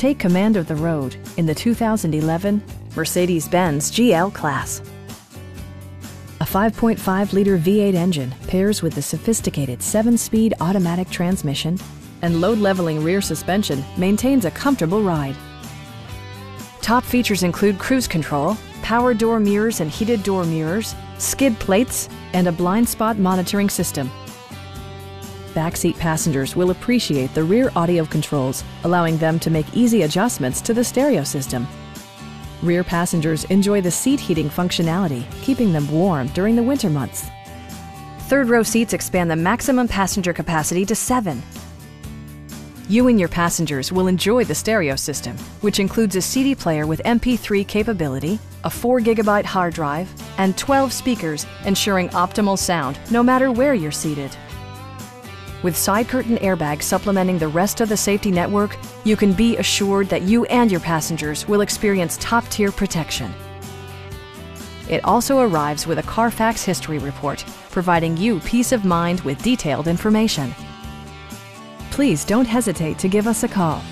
Take command of the road in the 2011 Mercedes-Benz GL Class. A 5.5-liter V8 engine pairs with the sophisticated 7-speed automatic transmission and load-leveling rear suspension maintains a comfortable ride. Top features include cruise control, power door mirrors and heated door mirrors, skid plates, and a blind spot monitoring system. Backseat passengers will appreciate the rear audio controls, allowing them to make easy adjustments to the stereo system. Rear passengers enjoy the seat heating functionality, keeping them warm during the winter months. Third row seats expand the maximum passenger capacity to seven. You and your passengers will enjoy the stereo system, which includes a CD player with MP3 capability, a 4 gigabyte hard drive, and 12 speakers, ensuring optimal sound no matter where you're seated. With side curtain airbags supplementing the rest of the safety network, you can be assured that you and your passengers will experience top-tier protection. It also arrives with a Carfax history report, providing you peace of mind with detailed information. Please don't hesitate to give us a call